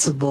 Possible.